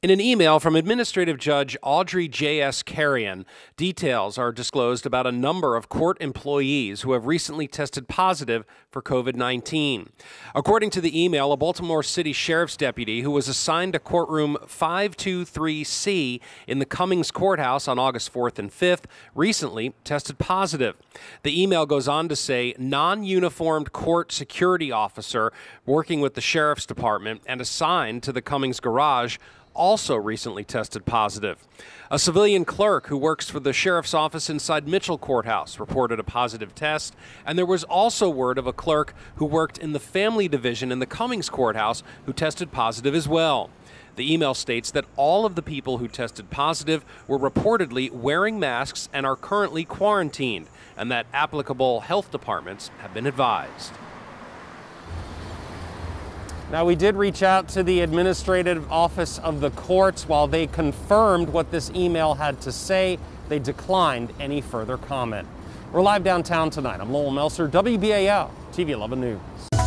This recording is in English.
In an email from Administrative Judge Audrey J.S. Carrion, details are disclosed about a number of court employees who have recently tested positive for COVID 19. According to the email, a Baltimore City Sheriff's deputy who was assigned to courtroom 523C in the Cummings Courthouse on August 4th and 5th recently tested positive. The email goes on to say non uniformed court security officer working with the Sheriff's Department and assigned to the Cummings garage also recently tested positive. A civilian clerk who works for the sheriff's office inside Mitchell Courthouse reported a positive test, and there was also word of a clerk who worked in the family division in the Cummings Courthouse who tested positive as well. The email states that all of the people who tested positive were reportedly wearing masks and are currently quarantined, and that applicable health departments have been advised. Now, we did reach out to the administrative office of the courts. While they confirmed what this email had to say, they declined any further comment. We're live downtown tonight. I'm Lowell Melser, WBAL TV 11 News.